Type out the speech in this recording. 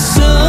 so